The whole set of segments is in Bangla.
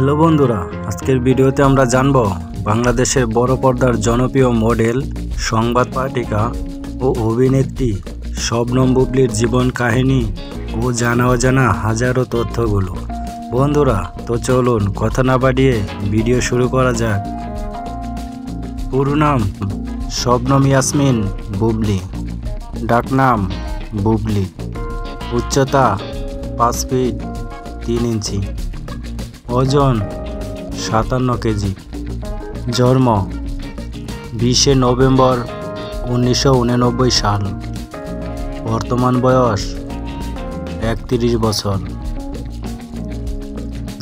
হ্যালো বন্ধুরা, আজকের ভিডিওতে আমরা জানব বাংলাদেশের বড় পর্দার জনপ্রিয় মডেল, সংবাদ পাঠিকা ও অভিনেত্রী শবনম বুবলির জীবন কাহিনী ও জানা অজানা হাজারো তথ্যগুলো। বন্ধুরা, তো চলুন কথা না বাড়িয়ে ভিডিও শুরু করা যাক। পুরো নাম শবনম ইয়াসমিন বুবলি ডাকনাম বুবলি, উচ্চতা পাঁচ ফিট তিন ইঞ্চি। ওজন সাতান্ন কেজি। জন্ম বিশে নভেম্বর উনিশশো উননব্বই সাল। বর্তমান বয়স একত্রিশ বছর।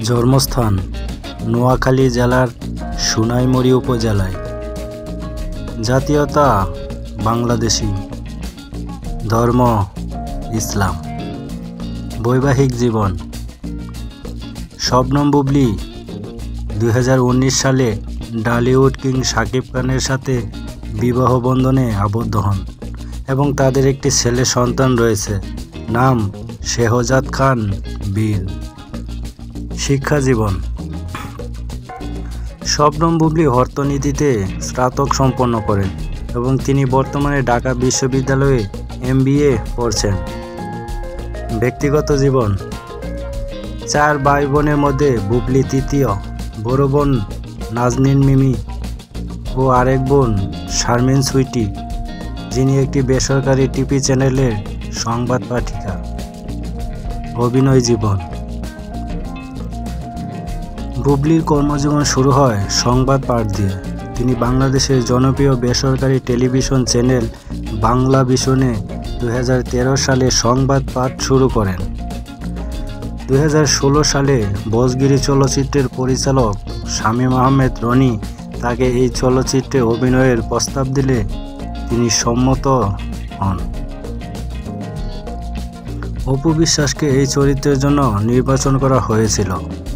জন্মস্থান নোয়াখালী জেলার সুনাইমুড়ি উপজেলায়। জাতীয়তা বাংলাদেশি। ধর্ম ইসলাম। বৈবাহিক জীবন শবনম বুবলি। দুই হাজার উনিশ সালে ডালিউড কিং শাকিব খানের সাথে বিবাহ বন্ধনে আবদ্ধ হন এবং তাদের একটি ছেলে সন্তান রয়েছে, নাম শেহজাদ খান বীর। শিক্ষা জীবন। শবনম বুবলি অর্থনীতিতে স্নাতক সম্পন্ন করেন এবং তিনি বর্তমানে ঢাকা বিশ্ববিদ্যালয়ে এম এমবিএ পড়ছেন ব্যক্তিগত জীবন। চার ভাই বোনের মধ্যে বুবলি তৃতীয়, বড় বোন নাজনীন মিমি ও আরেক বোন শারমিন সুইটি, যিনি একটি বেসরকারি টিভি চ্যানেলের সংবাদ পাঠিকা। অভিনয় জীবন। বুবলির কর্মজীবন শুরু হয় সংবাদ পাঠ দিয়ে। তিনি বাংলাদেশের জনপ্রিয় বেসরকারি টেলিভিশন চ্যানেল বাংলা ভিশনে দু হাজার তেরো সালে সংবাদ পাঠ শুরু করেন। দু হাজার ষোলো সালে বসগিরি চলচ্চিত্রের পরিচালক শামীম আহমেদ রনি তাকে এই চলচ্চিত্রে অভিনয়ের প্রস্তাব দিলে তিনি সম্মত হন। অপু বিশ্বাসকে এই চরিত্রের জন্য নির্বাচন করা হয়েছিল।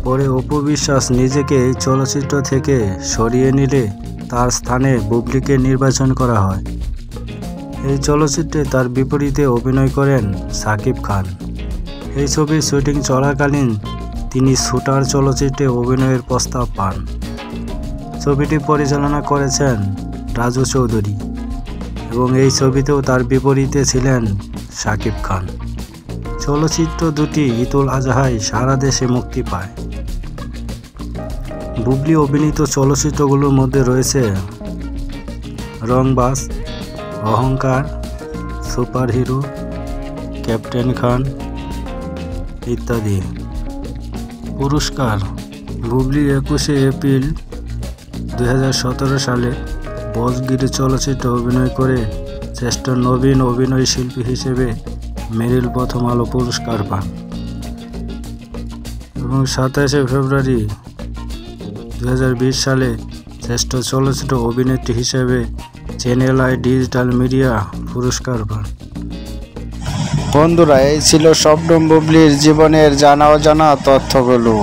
পরে অপু বিশ্বাস নিজেকে এই চলচ্চিত্র থেকে সরিয়ে নিলে তার স্থানে বুবলিকে নির্বাচন করা হয়। এই চলচ্চিত্রে তার বিপরীতে অভিনয় করেন সাকিব খান। এই ছবির শুটিং চলাকালীন তিনি শুটার চলচ্চিত্রে অভিনয়ের প্রস্তাব পান। ছবিটি পরিচালনা করেছেন রাজু চৌধুরী এবং এই ছবিতেও তার বিপরীতে ছিলেন শাকিব খান। চলচ্চিত্র দুটি ইতুল আজহায় সারা দেশে মুক্তি পায়। বুবলি অভিনীত চলচ্চিত্রগুলোর মধ্যে রয়েছে রংবাস অহংকার, সুপারহিরো, ক্যাপ্টেন খান ইত্যাদি। পুরস্কার বুবলি একুশে এপ্রিল দু হাজার সতেরো সালে বসগিরি চলচ্চিত্রে অভিনয় করে শ্রেষ্ঠ নবীন অভিনয় শিল্পী হিসেবে মেরিল প্রথম আলো পুরস্কার পান। এবং সাতাশে ফেব্রুয়ারি দু হাজার বিশ সালে শ্রেষ্ঠ চলচ্চিত্র অভিনেত্রী হিসেবে চ্যানেল আই ডিজিটাল মিডিয়া পুরস্কার পান। বন্ধুরা এই ছিল শবনম বুবলির জীবনের জানা অজানা তথ্যগুলো।